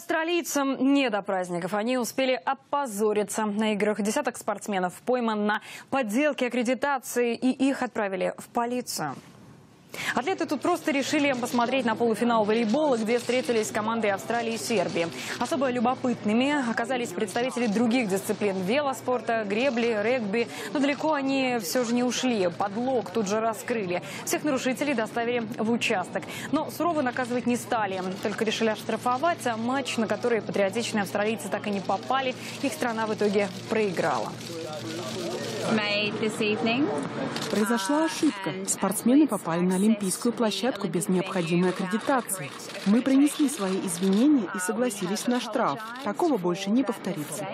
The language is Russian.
Австралийцам не до праздников. Они успели опозориться. На играх десяток спортсменов пойман на подделке аккредитации, и их отправили в полицию. Атлеты тут просто решили посмотреть на полуфинал волейбола, где встретились команды Австралии и Сербии. Особо любопытными оказались представители других дисциплин – велоспорта, гребли, регби. Но далеко они все же не ушли. Подлог тут же раскрыли. Всех нарушителей доставили в участок. Но сурово наказывать не стали. Только решили оштрафовать, а матч, на который патриотичные австралийцы так и не попали, их страна в итоге проиграла. Произошла ошибка. Спортсмены попали на олимпийскую площадку без необходимой аккредитации. Мы принесли свои извинения и согласились на штраф. Такого больше не повторится.